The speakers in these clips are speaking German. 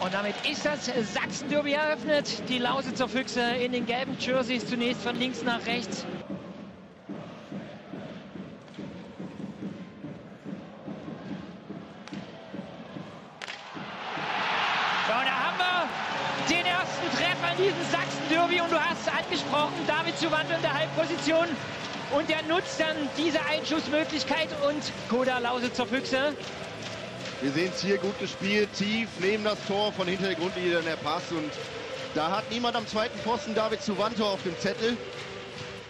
Und damit ist das Sachsen-Derby eröffnet. Die Lausitzer Füchse in den gelben Jerseys zunächst von links nach rechts. So, da haben wir den ersten Treffer in diesem Sachsen-Derby und du hast es angesprochen, David Zuwandel in der Halbposition und der nutzt dann diese Einschussmöglichkeit und Koda Lausitzer Füchse. Wir sehen es hier gut gespielt, tief neben das Tor von hinter der Grundlinie dann der Pass und da hat niemand am zweiten Pfosten David Zuwanto auf dem Zettel.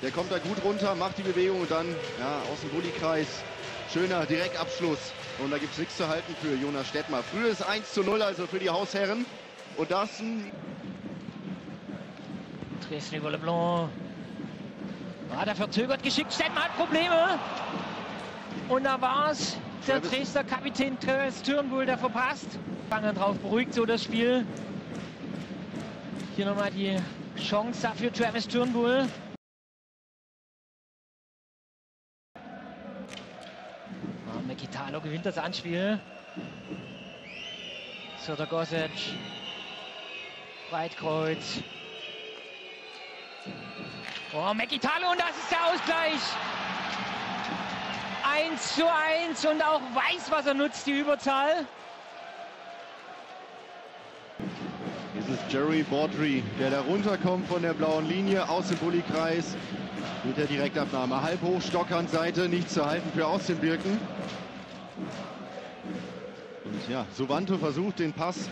Der kommt da gut runter, macht die Bewegung und dann ja, aus dem Bulli-Kreis. Schöner Direktabschluss. Und da gibt es nichts zu halten für Jonas Stettmar. Frühes 1 zu 0 also für die Hausherren. Und das Dresden über Leblanc. Ah, der verzögert geschickt. Stettmar hat Probleme. Und da war es der Dresdner Kapitän Therese Turnbull, der verpasst. Fangen drauf, beruhigt so das Spiel. Hier nochmal die Chance dafür Travis Turnbull. Ah, Mekitalo gewinnt das Anspiel. Söder Gosic. Breitkreuz. Oh, Mekitalo und das ist der Ausgleich. 1 zu 1 und auch weiß, was er nutzt, die Überzahl. Es ist Jerry Baudry, der da runterkommt von der blauen Linie aus dem Bulli-Kreis mit der Direktabnahme. Halb hoch, Stockhandseite, nicht zu halten für aus den Birken. Und ja, Suvanto versucht den Pass.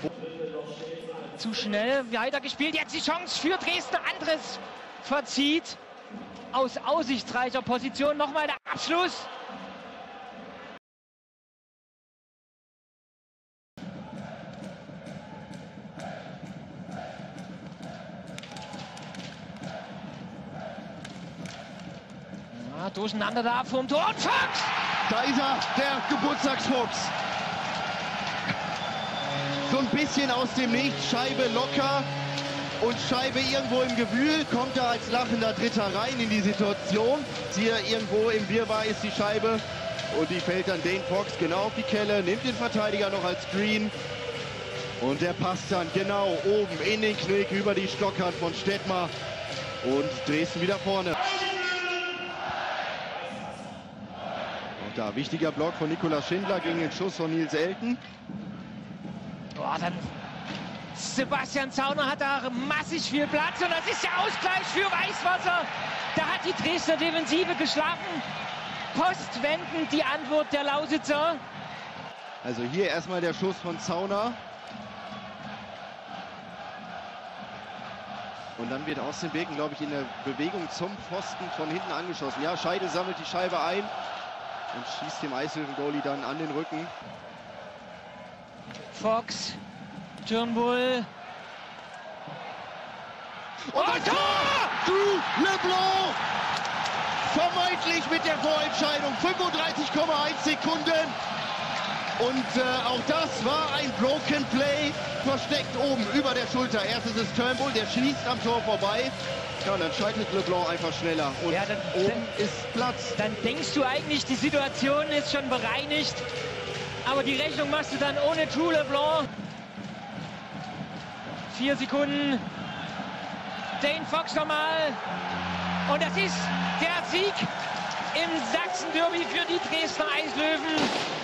Zu schnell weitergespielt. Jetzt die Chance für Dresden. Andres verzieht. Aus aussichtsreicher Position nochmal der Abschluss. Ja, durcheinander da vom Tor. Und Fuchs! Da ist er, der Geburtstagsfuchs. So ein bisschen aus dem Nichts, Scheibe locker und Scheibe irgendwo im Gewühl, kommt er als lachender Dritter rein in die Situation. Hier irgendwo im Wirrwarr ist die Scheibe und die fällt dann Dane Fox genau auf die Kelle, nimmt den Verteidiger noch als Screen und der passt dann genau oben in den Knick über die Stockhand von Stettmar und Dresden wieder vorne. Da wichtiger Block von Nikolaus Schindler gegen den Schuss von Nils Elten. Boah, dann Sebastian Zauner hat da massig viel Platz und das ist der Ausgleich für Weißwasser. Da hat die Dresdner Defensive geschlafen. Postwendend die Antwort der Lausitzer. Also hier erstmal der Schuss von Zauner. Und dann wird aus dem Birken, glaube ich, in der Bewegung zum Pfosten von hinten angeschossen. Ja, Scheide sammelt die Scheibe ein und schießt dem Eishöfen-Goalie dann an den Rücken. Fox, Turnbull. Und ein Tor! Du LeBlanc! Vermeintlich mit der Vorentscheidung. 35,1 Sekunden. Und äh, auch das war ein Broken Play. Versteckt oben über der Schulter. Erst ist es Turnbull, der schießt am Tor vorbei. Ja, und dann schaltet LeBlanc einfach schneller. Und Ja, dann- oben dann- ist Platz. Dann denkst du eigentlich, die Situation ist schon bereinigt. Aber die Rechnung machst du dann ohne True LeBlanc. Vier Sekunden. Dane Fox nochmal. Und das ist der Sieg im Sachsen-Derby für die Dresdner Eislöwen.